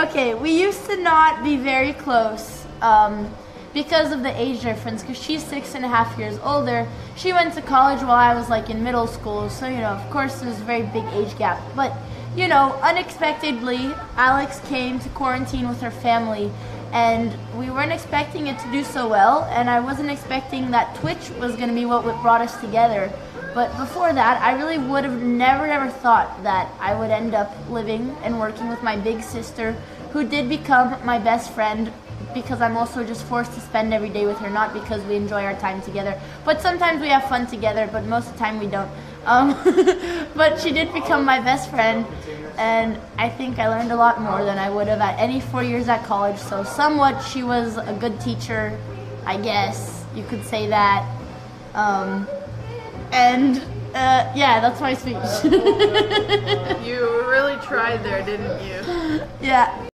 Okay, we used to not be very close um, because of the age difference. Because she's six and a half years older. She went to college while I was like in middle school, so you know, of course, there's a very big age gap. But you know, unexpectedly, Alex came to quarantine with her family, and we weren't expecting it to do so well. And I wasn't expecting that Twitch was going to be what brought us together. But before that, I really would have never, ever thought that I would end up living and working with my big sister, who did become my best friend because I'm also just forced to spend every day with her, not because we enjoy our time together. But sometimes we have fun together, but most of the time we don't. Um, but she did become my best friend, and I think I learned a lot more than I would have at any four years at college. So, somewhat, she was a good teacher, I guess you could say that. Um, and uh, yeah, that's my speech. You really tried there, didn't you? yeah.